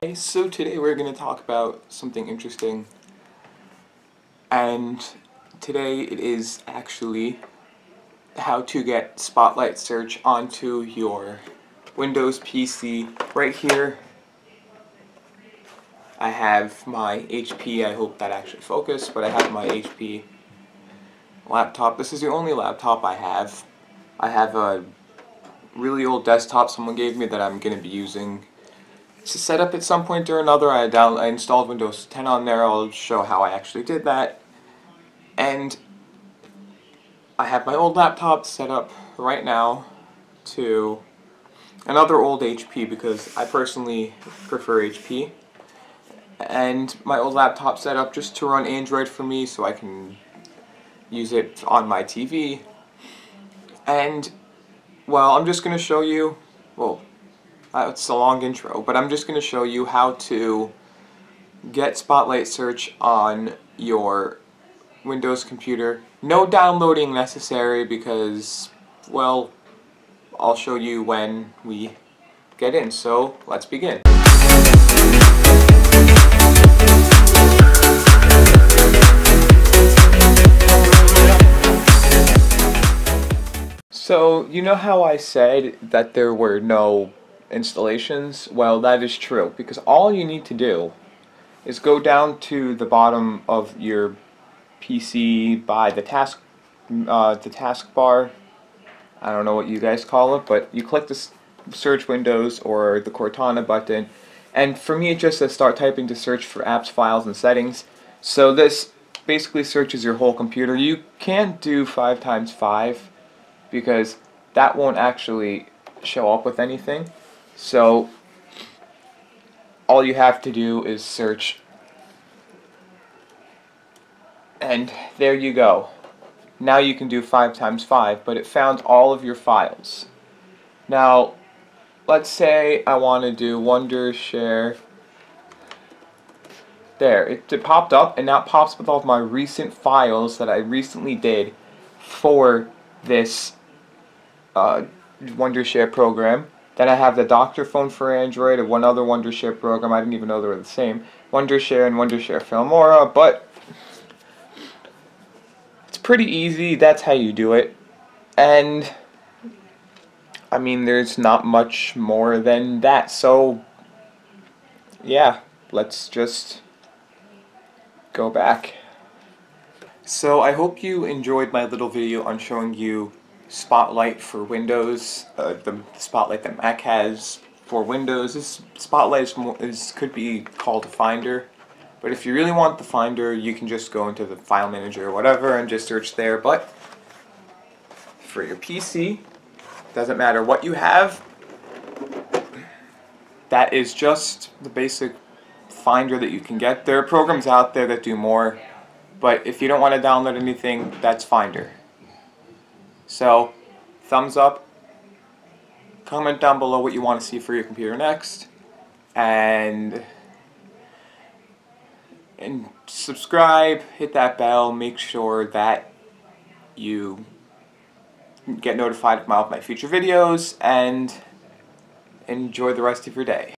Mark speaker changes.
Speaker 1: Hey, so today we're going to talk about something interesting. And today it is actually how to get Spotlight Search onto your Windows PC. Right here, I have my HP, I hope that actually focused, but I have my HP laptop. This is the only laptop I have. I have a really old desktop someone gave me that I'm going to be using set up at some point or another. I, down, I installed Windows 10 on there. I'll show how I actually did that. And I have my old laptop set up right now to another old HP because I personally prefer HP. And my old laptop set up just to run Android for me so I can use it on my TV. And, well, I'm just going to show you, well, uh, it's a long intro, but I'm just going to show you how to get Spotlight Search on your Windows computer. No downloading necessary because, well, I'll show you when we get in. So, let's begin. So, you know how I said that there were no installations? Well, that is true because all you need to do is go down to the bottom of your PC by the task uh, the taskbar. I don't know what you guys call it, but you click the search windows or the Cortana button, and for me it just says start typing to search for apps, files, and settings. So this basically searches your whole computer. You can't do 5 times 5 because that won't actually show up with anything. So all you have to do is search and there you go. Now you can do 5 times 5, but it found all of your files. Now, let's say I want to do Wondershare. There, it, it popped up, and now it pops with all of my recent files that I recently did for this uh, Wondershare program. Then I have the Dr.Fone for Android and one other Wondershare program. I didn't even know they were the same. Wondershare and Wondershare Filmora, but it's pretty easy. That's how you do it. And I mean, there's not much more than that. So yeah, let's just go back. So I hope you enjoyed my little video on showing you Spotlight for Windows, uh, the Spotlight that Mac has for Windows. This Spotlight is, is could be called a Finder, but if you really want the Finder, you can just go into the File Manager or whatever and just search there. But for your PC, doesn't matter what you have, that is just the basic Finder that you can get. There are programs out there that do more, but if you don't want to download anything, that's Finder. So, thumbs up. Comment down below what you want to see for your computer next. And, and subscribe, hit that bell, make sure that you get notified of my, of my future videos, and enjoy the rest of your day.